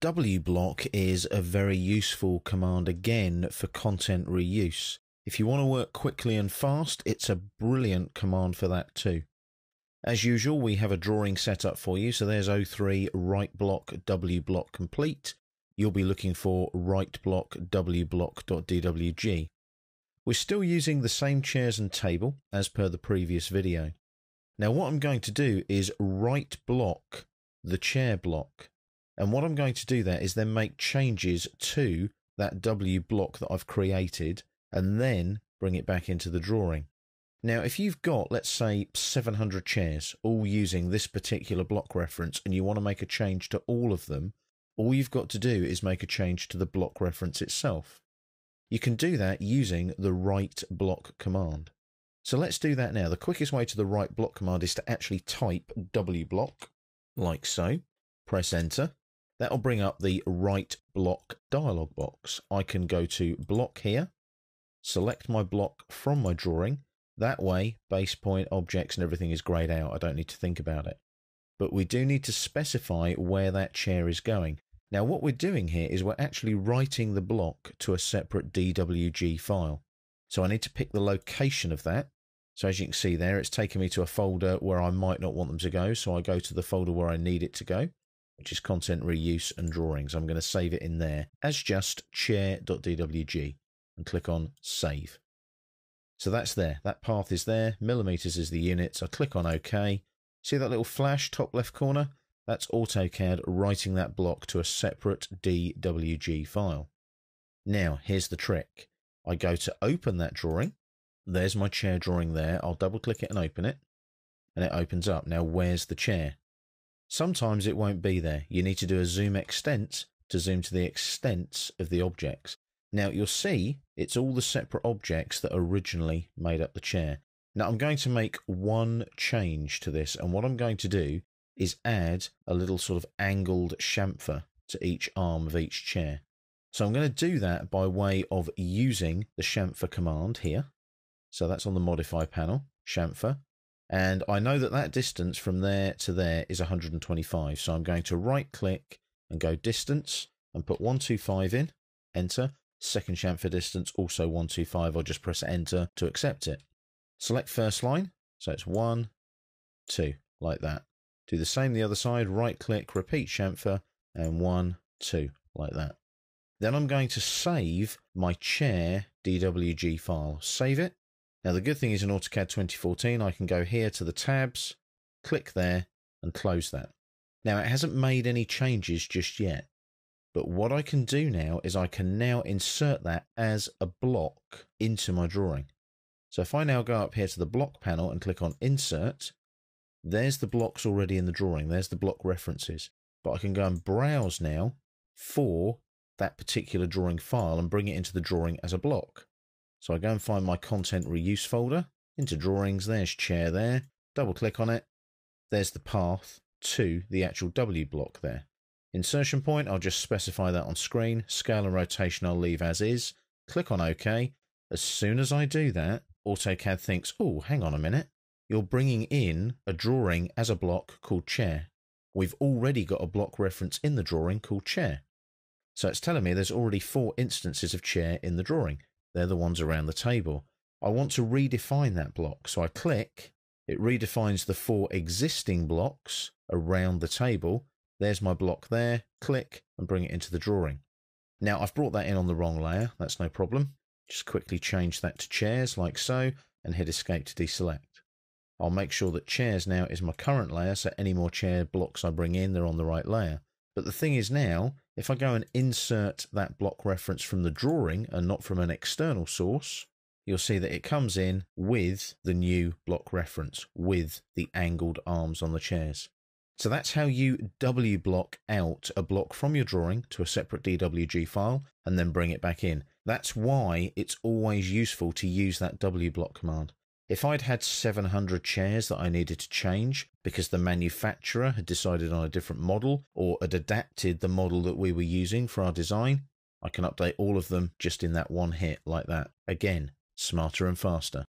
wblock is a very useful command again for content reuse. If you want to work quickly and fast, it's a brilliant command for that too. As usual, we have a drawing set up for you. So there's O3 write block W block complete. You'll be looking for write block W block.dwg. We're still using the same chairs and table as per the previous video. Now what I'm going to do is write block the chair block. And what I'm going to do there is then make changes to that W block that I've created and then bring it back into the drawing. Now, if you've got, let's say, 700 chairs, all using this particular block reference, and you want to make a change to all of them, all you've got to do is make a change to the block reference itself. You can do that using the write block command. So let's do that now. The quickest way to the write block command is to actually type W block, like so. Press enter. That'll bring up the write block dialog box. I can go to block here, select my block from my drawing, that way, base point, objects, and everything is grayed out. I don't need to think about it. But we do need to specify where that chair is going. Now, what we're doing here is we're actually writing the block to a separate DWG file. So I need to pick the location of that. So as you can see there, it's taken me to a folder where I might not want them to go. So I go to the folder where I need it to go, which is content reuse and drawings. I'm going to save it in there as just chair.dwg and click on save. So that's there. That path is there. Millimeters is the units. I click on OK. See that little flash top left corner? That's AutoCAD writing that block to a separate DWG file. Now, here's the trick. I go to open that drawing. There's my chair drawing there. I'll double click it and open it. And it opens up. Now, where's the chair? Sometimes it won't be there. You need to do a zoom extent to zoom to the extents of the objects. Now you'll see it's all the separate objects that originally made up the chair. Now I'm going to make one change to this and what I'm going to do is add a little sort of angled chamfer to each arm of each chair. So I'm going to do that by way of using the chamfer command here. So that's on the modify panel, chamfer. And I know that that distance from there to there is 125. So I'm going to right click and go distance and put 125 in, enter, Second chamfer distance, also 125. I'll just press enter to accept it. Select first line. So it's one, two, like that. Do the same the other side. Right click, repeat chamfer, and one, two, like that. Then I'm going to save my chair DWG file. Save it. Now the good thing is in AutoCAD 2014, I can go here to the tabs, click there, and close that. Now it hasn't made any changes just yet. But what I can do now is I can now insert that as a block into my drawing. So if I now go up here to the block panel and click on insert, there's the blocks already in the drawing. There's the block references. But I can go and browse now for that particular drawing file and bring it into the drawing as a block. So I go and find my content reuse folder into drawings. There's chair there. Double click on it. There's the path to the actual W block there. Insertion point, I'll just specify that on screen. Scale and rotation I'll leave as is. Click on OK. As soon as I do that, AutoCAD thinks, oh, hang on a minute. You're bringing in a drawing as a block called chair. We've already got a block reference in the drawing called chair. So it's telling me there's already four instances of chair in the drawing. They're the ones around the table. I want to redefine that block. So I click, it redefines the four existing blocks around the table there's my block there, click and bring it into the drawing. Now I've brought that in on the wrong layer, that's no problem. Just quickly change that to chairs like so and hit escape to deselect. I'll make sure that chairs now is my current layer so any more chair blocks I bring in they're on the right layer. But the thing is now, if I go and insert that block reference from the drawing and not from an external source, you'll see that it comes in with the new block reference, with the angled arms on the chairs. So that's how you W block out a block from your drawing to a separate DWG file and then bring it back in. That's why it's always useful to use that W block command. If I'd had 700 chairs that I needed to change because the manufacturer had decided on a different model or had adapted the model that we were using for our design, I can update all of them just in that one hit like that. Again, smarter and faster.